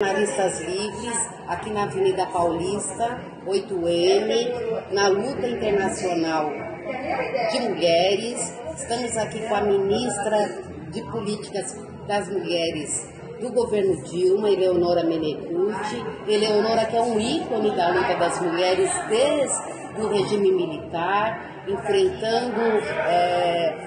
Jornalistas Livres, aqui na Avenida Paulista, 8M, na luta internacional de mulheres. Estamos aqui com a ministra de Políticas das Mulheres do governo Dilma, Eleonora Menecute. Eleonora que é um ícone da luta das mulheres desde o regime militar, enfrentando é,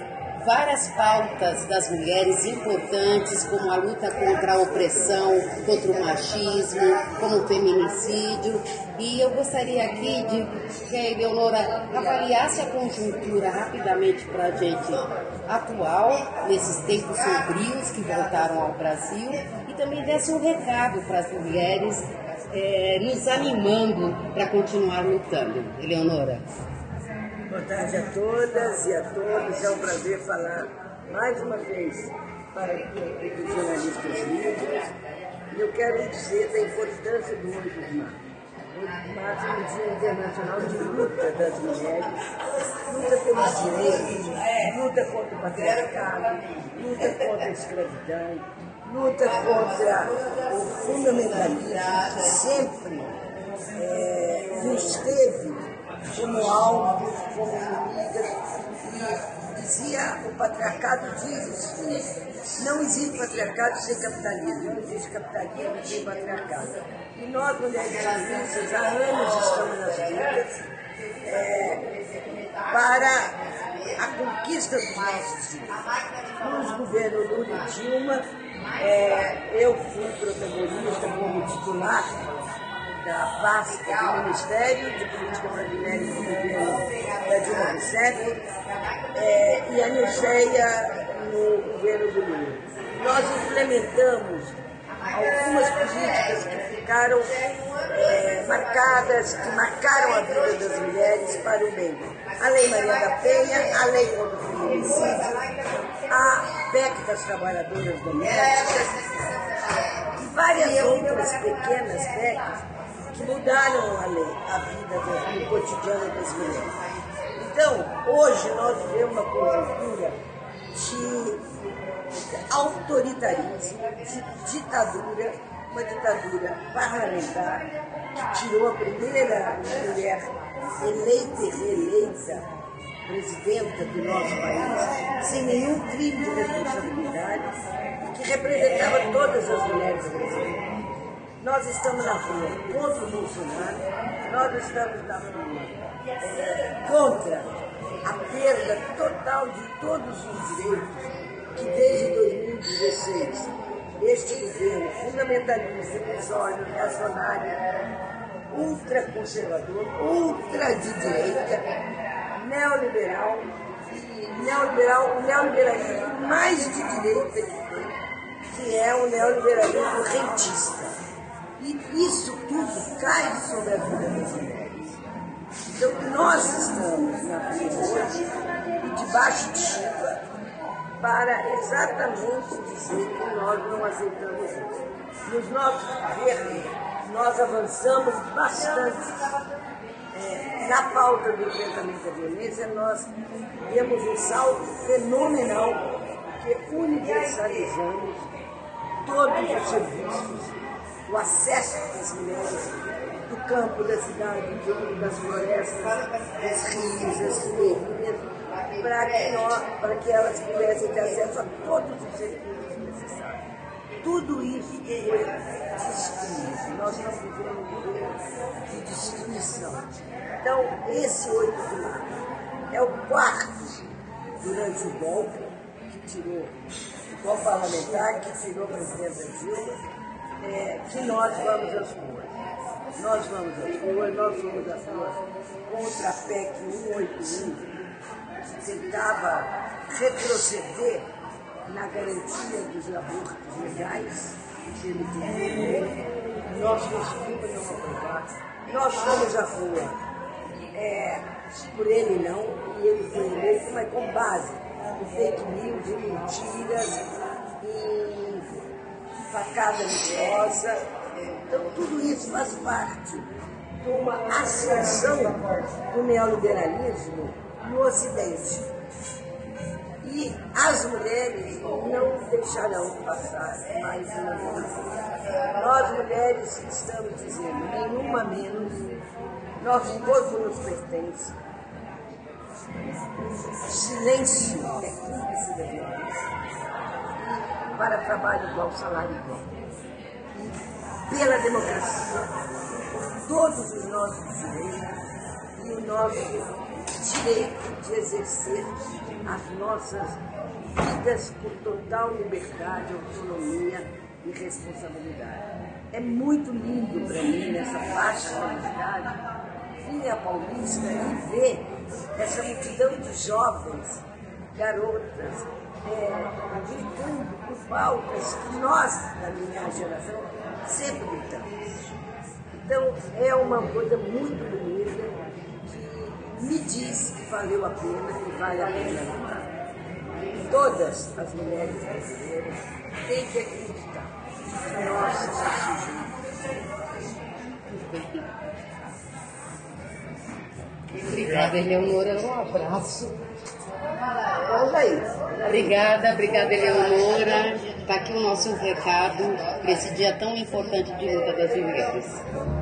várias pautas das mulheres importantes, como a luta contra a opressão, contra o machismo, como o feminicídio. E eu gostaria aqui de que a Eleonora avaliasse a conjuntura rapidamente para a gente atual, nesses tempos sombrios que voltaram ao Brasil, e também desse um recado para as mulheres, é, nos animando para continuar lutando. Eleonora. Boa tarde a todas e a todos. É um prazer falar mais uma vez para os jornalistas livres. E eu quero dizer da importância do 8 de março. 8 de março é um dia internacional de luta das mulheres, luta pelos direitos, luta contra o patriarcado, luta contra a escravidão, luta contra o fundamentalismo que sempre é, nos teve alvo, como. E dizia, o patriarcado diz. Não existe patriarcado sem capitalismo, não existe capitalismo sem patriarcado. E nós, mulheres feministas, há anos estamos nas lutas é, para a conquista dos nossos direitos. Nos governos Lula e Dilma, é, eu fui protagonista como titular da pasta do Ministério de Política Mulheres do governo da Dilma Rousseff é, e a Nigeia no governo do Lula. Nós implementamos algumas políticas que ficaram é, marcadas, que marcaram a vida das mulheres para o bem. A Lei Maria da Penha, a Lei contra o Feminicídio, a PEC das Trabalhadoras Domésticas e várias outras pequenas PECs mudaram a, lei, a vida do, cotidiano das mulheres. Então, hoje nós vivemos uma conjuntura de autoritarismo, de ditadura, uma ditadura parlamentar que tirou a primeira mulher eleita e reeleita presidenta do nosso país sem nenhum crime de responsabilidade que representava todas as mulheres brasileiras. Nós estamos na rua contra o Bolsonaro, nós estamos na rua contra a perda total de todos os direitos que desde 2016 este governo fundamentalista, ilusório, reacionário, ultraconservador, ultra de direita, neoliberal, neoliberal, o neoliberalismo mais de direita que tem, que é o neoliberalismo rentista. E isso tudo cai sobre a vida das mulheres. Então, nós estamos na rua hoje e debaixo de chuva para exatamente dizer que nós não aceitamos isso. Nos nossos governos, nós avançamos bastante. É, na pauta do enfrentamento à violência, nós demos um salto fenomenal, porque universalizamos todos os serviços o acesso das mulheres do campo, da cidade, das florestas, dos rios, das ribeirinhas, para que, para que elas pudessem ter acesso a todos os serviços necessários. Tudo isso foi destruído. Nós estamos vivendo um governo de destruição. Então, esse 8 de março é o quarto durante o golpe que tirou o parlamentar, que tirou a presidenta Dilma é, que nós vamos às ruas. Nós vamos às ruas, nós vamos às ruas contra a PEC 181, que tentava retroceder na garantia dos abortos legais, queria. Nós conseguimos aprovar. Nós fomos à rua. É, por ele não, e ele foi eleito, mas com base em fake news, em mentiras, em facada mentirosa. Então, tudo isso faz parte de uma ascensão do neoliberalismo no Ocidente. E E as mulheres não deixarão passar mais uma vez. Nós mulheres estamos dizendo, nenhuma menos, nosso corpo nos pertence. Silêncio é cúmplice da violência. Para trabalho igual, salário igual. E pela democracia, por todos os nossos direitos e o nosso direito de exercer as nossas vidas com total liberdade, autonomia e responsabilidade. É muito lindo para mim, nessa faixa da cidade, vir a Paulista e ver essa multidão de jovens, garotas, é, gritando por pautas que nós, da minha geração, sempre lutamos. Então, é uma coisa muito bonita que me diz que valeu a pena e vale a pena lutar. Todas as mulheres brasileiras têm que acreditar que nós somos Obrigada, Eleonora. Um abraço. Olha aí. Obrigada, obrigada, Eleonora. Está aqui o nosso recado para esse dia tão importante de luta das mulheres.